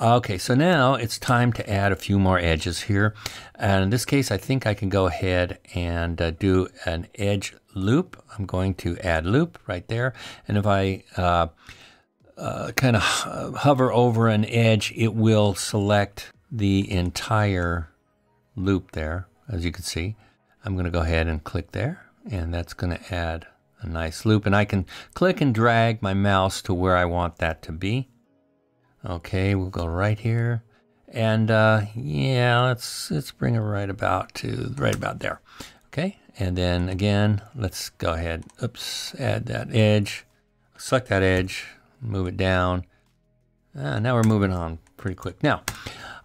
Okay, so now it's time to add a few more edges here. And in this case, I think I can go ahead and uh, do an edge loop. I'm going to add loop right there. And if I uh, uh, kind of hover over an edge, it will select the entire loop there, as you can see. I'm going to go ahead and click there, and that's going to add a nice loop. And I can click and drag my mouse to where I want that to be. Okay, we'll go right here. And uh, yeah, let's let's bring it right about to right about there. Okay, and then again, let's go ahead. Oops, add that edge. Select that edge, move it down. Uh, now we're moving on pretty quick. Now,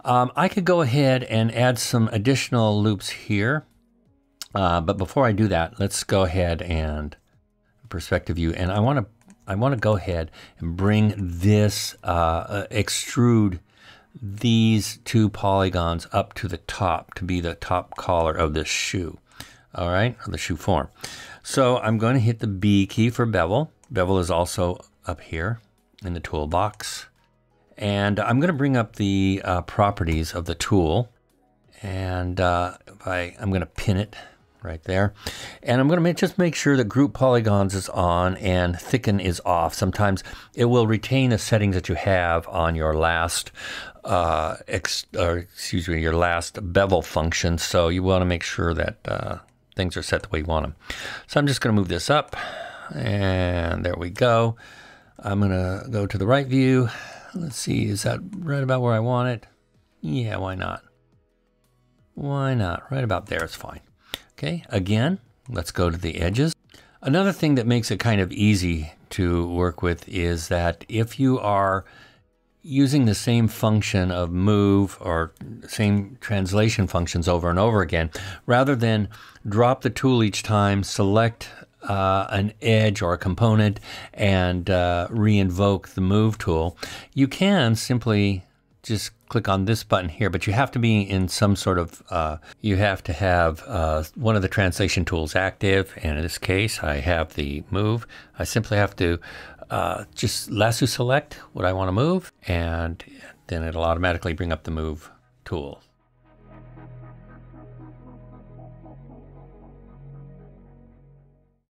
um, I could go ahead and add some additional loops here. Uh, but before I do that, let's go ahead and perspective view. And I want to I want to go ahead and bring this, uh, uh, extrude these two polygons up to the top to be the top collar of this shoe. All right, or the shoe form. So I'm going to hit the B key for bevel. Bevel is also up here in the toolbox. And I'm going to bring up the uh, properties of the tool. And uh, I, I'm going to pin it right there. And I'm going to just make sure that group polygons is on and thicken is off. Sometimes it will retain the settings that you have on your last, uh, ex, excuse me, your last bevel function. So you want to make sure that uh, things are set the way you want them. So I'm just going to move this up and there we go. I'm going to go to the right view. Let's see, is that right about where I want it? Yeah, why not? Why not? Right about there is fine. Okay, again, let's go to the edges. Another thing that makes it kind of easy to work with is that if you are using the same function of move or same translation functions over and over again, rather than drop the tool each time, select uh, an edge or a component and uh, re-invoke the move tool, you can simply just click on this button here, but you have to be in some sort of, uh, you have to have uh, one of the translation tools active. And in this case, I have the move. I simply have to uh, just lasso select what I want to move, and then it'll automatically bring up the move tool.